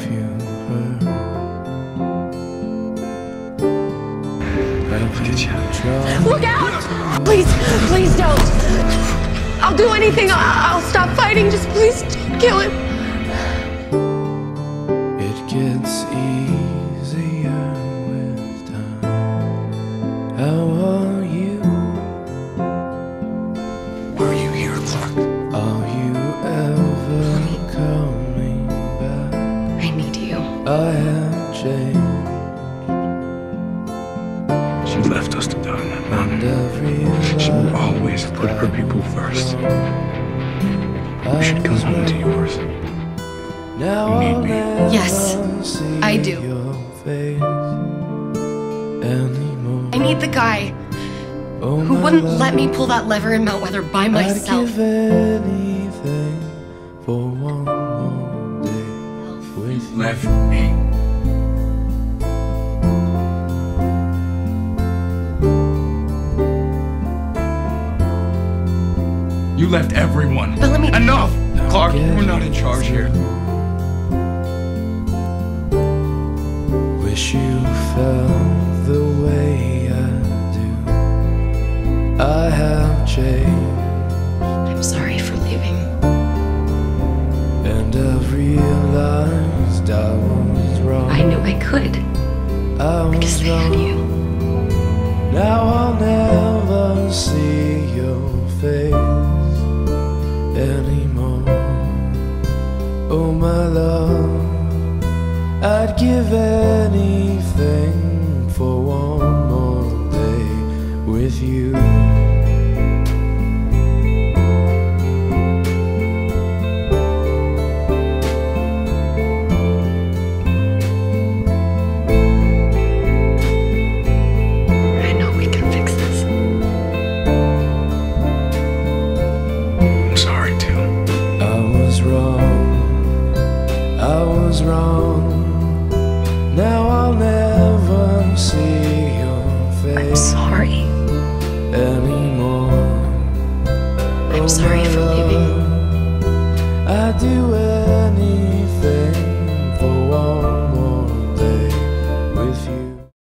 have you heard? I'll you. Look out! Please, please don't. I'll do anything. I'll, I'll stop fighting. Just please don't kill him. She left us to die on that and mountain. every She will always put her people first. I We should come home to yours. Now You need me. Yes, I do. your face anymore. I need the guy Oh, who wouldn't let me pull that lever in Mount Weather by I'd myself. give anything left everyone. But let me- Enough! Clarke, we're not in charge here. Wish you felt the way I do. I have changed, I'm sorry for leaving. and I've realized I was wrong. I knew I could I was because they had you. Now I'll never I'd give anything for one more day with you. I know we can fix this. I'm sorry, too. I was wrong, I was wrong. I'm sorry for leaving. I'd do